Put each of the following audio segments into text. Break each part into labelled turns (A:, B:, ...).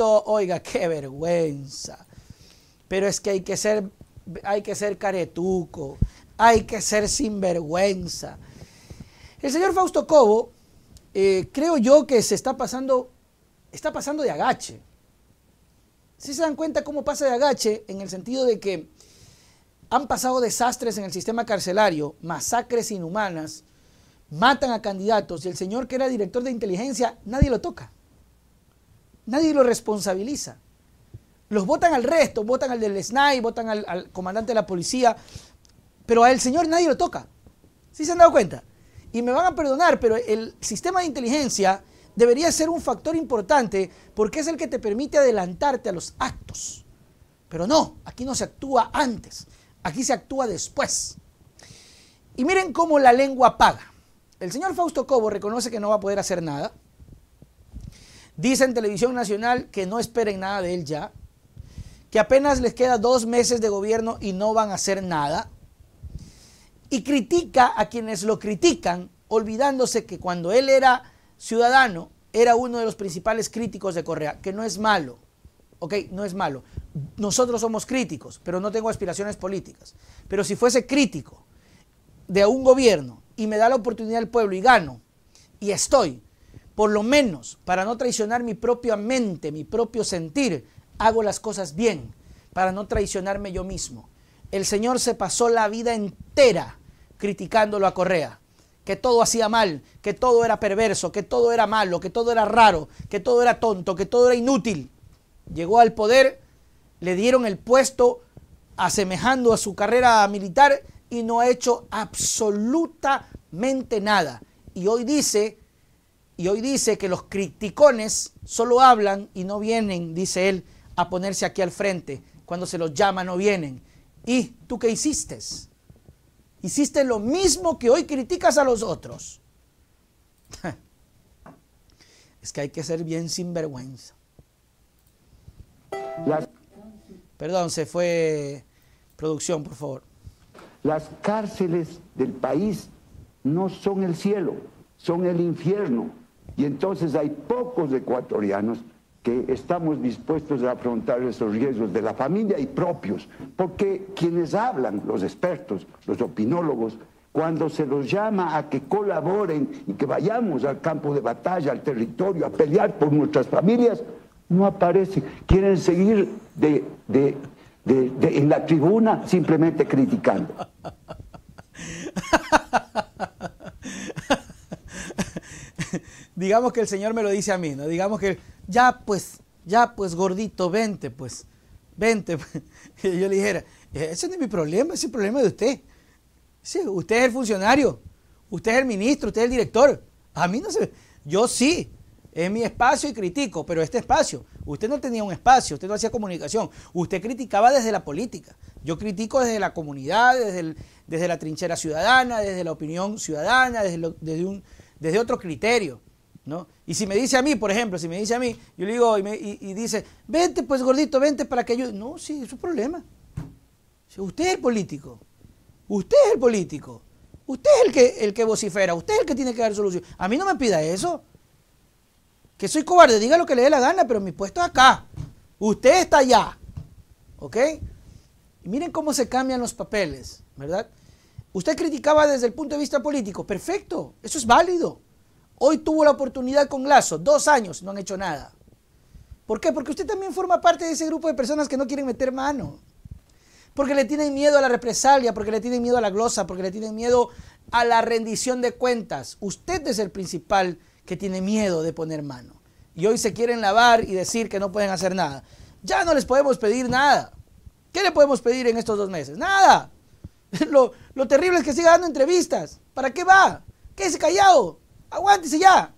A: Oiga, qué vergüenza. Pero es que hay que ser, hay que ser caretuco, hay que ser sinvergüenza. El señor Fausto Cobo, eh, creo yo que se está pasando, está pasando de agache. Si se dan cuenta cómo pasa de agache, en el sentido de que han pasado desastres en el sistema carcelario, masacres inhumanas, matan a candidatos y el señor que era director de inteligencia, nadie lo toca. Nadie lo responsabiliza. Los votan al resto, votan al del SNAI, votan al, comandante de la policía, pero al señor nadie lo toca. ¿Sí se han dado cuenta? Y me van a perdonar, pero el sistema de inteligencia debería ser un factor importante porque es el que te permite adelantarte a los actos. Pero no, aquí no se actúa antes, aquí se actúa después. Y miren cómo la lengua paga. El señor Fausto Cobo reconoce que no va a poder hacer nada. Dice en Televisión Nacional que no esperen nada de él ya. Que apenas les queda dos meses de gobierno y no van a hacer nada. Y critica a quienes lo critican, olvidándose que cuando él era ciudadano, era uno de los principales críticos de Correa, que no es malo. Ok, no es malo. Nosotros somos críticos, pero no tengo aspiraciones políticas. Pero si fuese crítico de un gobierno y me da la oportunidad el pueblo y gano, y estoy, por lo menos para no traicionar mi propia mente, mi propio sentir, hago las cosas bien, para no traicionarme yo mismo. El Señor se pasó la vida entera criticándolo a Correa, que todo hacía mal, que todo era perverso, que todo era malo, que todo era raro, que todo era tonto, que todo era inútil. Llegó al poder, le dieron el puesto asemejando a su carrera militar y no ha hecho absolutamente nada. Y hoy dice, y hoy dice que los criticones solo hablan y no vienen, dice él, a ponerse aquí al frente. Cuando se los llama no vienen. ¿Y tú qué hiciste? Hiciste lo mismo que hoy criticas a los otros. es que hay que ser bien sinvergüenza. Perdón, se fue producción, por favor.
B: Las cárceles del país no son el cielo, son el infierno. Y entonces hay pocos ecuatorianos que estamos dispuestos a afrontar esos riesgos de la familia y propios, porque quienes hablan, los expertos, los opinólogos, cuando se los llama a que colaboren y que vayamos al campo de batalla, al territorio, a pelear por nuestras familias, no aparecen. Quieren seguir en la tribuna simplemente criticando.
A: Digamos que el Señor me lo dice a mí, ¿no? Digamos que ya pues, ya pues gordito, vente pues, vente. Y yo le dijera, ese no es mi problema, ese es el problema de usted. Sí, usted es el funcionario, usted es el ministro, usted es el director. A mí no se... Yo sí, es mi espacio y critico, pero este espacio, usted no tenía un espacio, usted no hacía comunicación, usted criticaba desde la política. Yo critico desde la comunidad, desde, desde la trinchera ciudadana, desde la opinión ciudadana, desde, desde, un, desde otro criterio. ¿No? Y si me dice a mí, por ejemplo, si me dice a mí, yo le digo y, dice, vente pues gordito, vente para que yo... No, sí, es su problema. Usted es el político. Usted es el político. Usted es el que, el que vocifera. Usted es el que tiene que dar solución. A mí no me pida eso que soy cobarde, diga lo que le dé la gana, pero mi puesto es acá. Usted está allá. ¿Ok? Y miren cómo se cambian los papeles, ¿verdad? Usted criticaba desde el punto de vista político. Perfecto, eso es válido. Hoy tuvo la oportunidad con Lazo, dos años, no han hecho nada. ¿Por qué? Porque usted también forma parte de ese grupo de personas que no quieren meter mano. Porque le tienen miedo a la represalia, porque le tienen miedo a la glosa, porque le tienen miedo a la rendición de cuentas. Usted es el principal que tiene miedo de poner mano. Y hoy se quieren lavar y decir que no pueden hacer nada. Ya no les podemos pedir nada. ¿Qué le podemos pedir en estos dos meses? Nada. Lo, terrible es que siga dando entrevistas. ¿Para qué va? Quédese callado. Aguántese ya.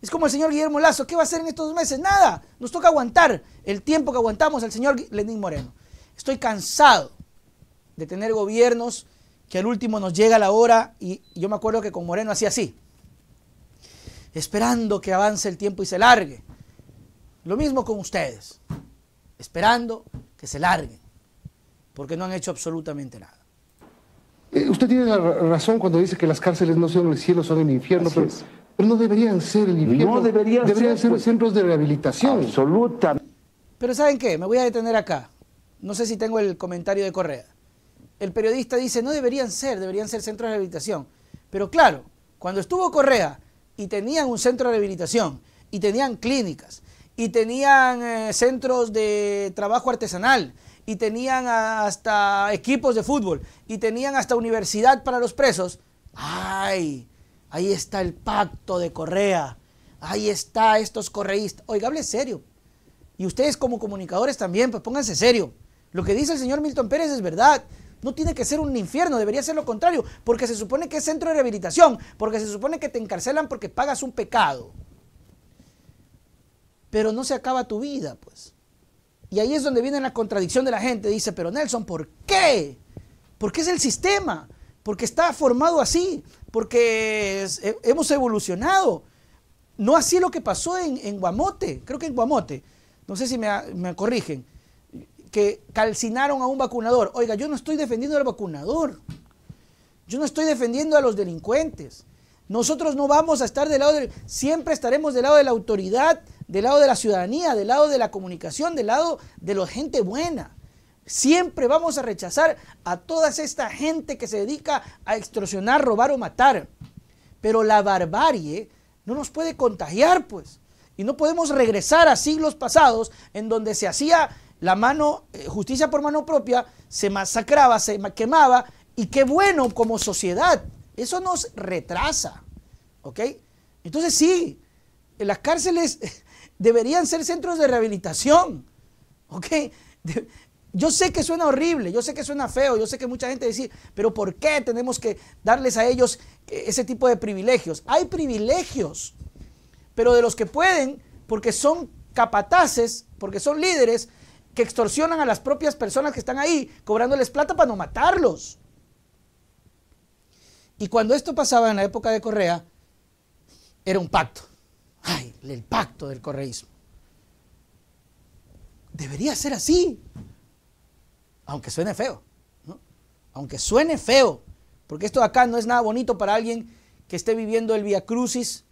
A: Es como el señor Guillermo Lazo. ¿Qué va a hacer en estos dos meses? Nada. Nos toca aguantar el tiempo que aguantamos al señor Lenín Moreno. Estoy cansado de tener gobiernos que al último nos llega la hora y yo me acuerdo que con Moreno hacía así esperando que avance el tiempo y se largue. Lo mismo con ustedes, esperando que se larguen, porque no han hecho absolutamente nada.
C: Eh, usted tiene razón cuando dice que las cárceles no son el cielo, son el infierno, pero Pero no deberían ser el infierno.
B: No deberían
C: deberían
B: ser,
C: ser,
B: pues.
C: centros de rehabilitación.
B: Absoluta.
A: Pero ¿saben qué? Me voy a detener acá. No sé si tengo el comentario de Correa. El periodista dice, no deberían ser, deberían ser centros de rehabilitación. Pero claro, cuando estuvo Correa y tenían un centro de rehabilitación, y tenían clínicas, y tenían eh, centros de trabajo artesanal, y tenían hasta equipos de fútbol, y tenían hasta universidad para los presos, ¡ay! Ahí está el pacto de Correa. Ahí está estos correístas. Oiga, hable serio. Y ustedes como comunicadores también, pues pónganse serio. Lo que dice el señor Milton Pérez es verdad. No tiene que ser un infierno, debería ser lo contrario, porque se supone que es centro de rehabilitación, porque se supone que te encarcelan porque pagas un pecado. Pero no se acaba tu vida, pues. Y ahí es donde viene la contradicción de la gente. Dice, pero Nelson, ¿por qué? Porque es el sistema, porque está formado así, porque he- hemos evolucionado. No así lo que pasó en, en Guamote, creo que en Guamote, no sé si me, me corrigen, que calcinaron a un vacunador. Oiga, yo no estoy defendiendo al vacunador, yo no estoy defendiendo a los delincuentes. Nosotros no vamos a estar del lado del... Siempre estaremos del lado de la autoridad, del lado de la ciudadanía, del lado de la comunicación, del lado de la gente buena. Siempre vamos a rechazar a toda esta gente que se dedica a extorsionar, robar o matar. Pero la barbarie no nos puede contagiar, pues. Y no podemos regresar a siglos pasados en donde se hacía la mano, eh, justicia por mano propia, se masacraba, se ma- quemaba, y qué bueno como sociedad. Eso nos retrasa, ¿ok? Entonces sí, las cárceles deberían ser centros de rehabilitación, ¿ok? Yo sé que suena horrible, yo sé que suena feo, yo sé que mucha gente dice, pero ¿por qué tenemos que darles a ellos eh, ese tipo de privilegios? Hay privilegios, pero de los que pueden, porque son capataces, porque son líderes que extorsionan a las propias personas que están ahí, cobrándoles plata para no matarlos. Y cuando esto pasaba en la época de Correa, era un pacto. Ay, el pacto del correísmo. Debería ser así. Aunque suene feo. ¿no? Aunque suene feo. Porque esto de acá no es nada bonito para alguien que esté viviendo el via crucis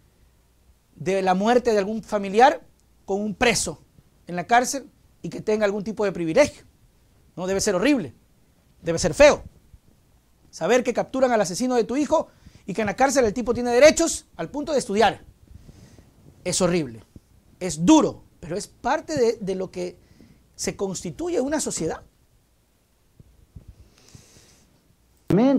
A: de la muerte de algún familiar con un preso en la cárcel y que tenga algún tipo de privilegio. No debe ser horrible. Debe ser feo. Saber que capturan al asesino de tu hijo y que en la cárcel el tipo tiene derechos al punto de estudiar. Es horrible. Es duro, pero es parte de, de lo que se constituye una sociedad.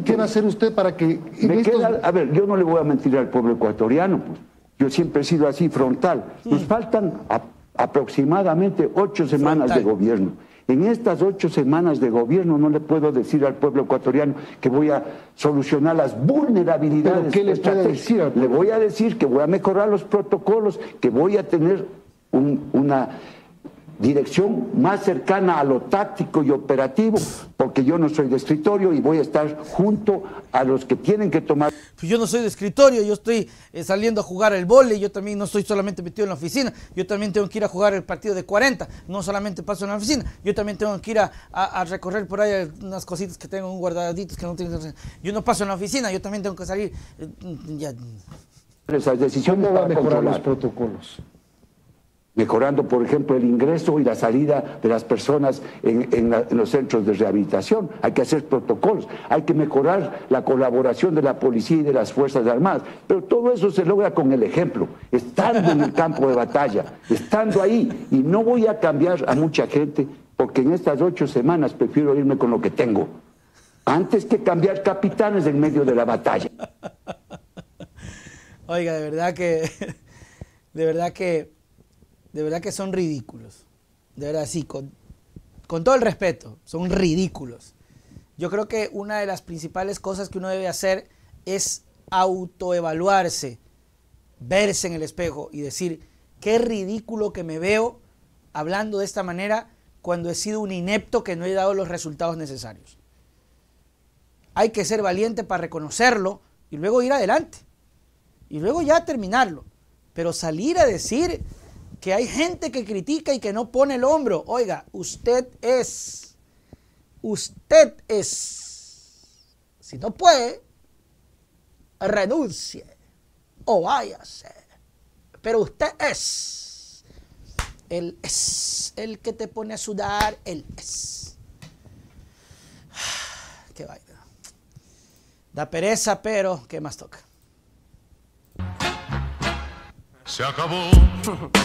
C: ¿Qué va a hacer usted para que
B: Me
C: estos-
B: queda- a ver, yo no le voy a mentir al pueblo ecuatoriano, pues. Yo siempre he sido así, frontal. Nos faltan a- aproximadamente ocho semanas
A: Frontal.
B: de gobierno. En estas ocho semanas de gobierno no le puedo decir al pueblo ecuatoriano que voy a solucionar las vulnerabilidades.
C: ¿Pero qué le puede decir al
B: Le voy a decir que voy a mejorar los protocolos, que voy a tener un- una dirección más cercana a lo táctico y operativo, porque yo no soy de escritorio y voy a estar junto a los que tienen que tomar
A: Pues yo no soy de escritorio, yo estoy eh, saliendo a jugar el vóley, yo también no estoy solamente metido en la oficina, yo también tengo que ir a jugar el partido de 40, no solamente paso en la oficina, yo también tengo que ir a, a- a recorrer por ahí unas cositas que tengo, un guardaditos que no tengo. Yo no paso en la oficina, yo también tengo que salir. eh, ya.
B: esas decisiones
C: ¿Cómo va a mejorar los protocolos?
B: Mejorando, por ejemplo, el ingreso y la salida de las personas en, en la- en los centros de rehabilitación. Hay que hacer protocolos, hay que mejorar la colaboración de la policía y de las Fuerzas Armadas. Pero todo eso se logra con el ejemplo, estando en el campo de batalla, estando ahí. Y no voy a cambiar a mucha gente porque en estas ocho semanas prefiero irme con lo que tengo, antes que cambiar capitanes en medio de la batalla.
A: Oiga, de verdad que, de verdad que, de verdad que son ridículos. De verdad, sí, con, con todo el respeto, son ridículos. Yo creo que una de las principales cosas que uno debe hacer es autoevaluarse, verse en el espejo y decir, qué ridículo que me veo hablando de esta manera cuando he sido un inepto que no he dado los resultados necesarios. Hay que ser valiente para reconocerlo y luego ir adelante y luego ya terminarlo. Pero salir a decir que hay gente que critica y que no pone el hombro, oiga, usted es, usted es, si no puede, renuncie. o váyase. Pero usted es. Él es el que te pone a sudar. Él es. Qué vaina. Da pereza, pero ¿qué más toca?
D: Se acabó.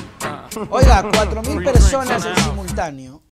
A: Oiga, cuatro mil personas en simultáneo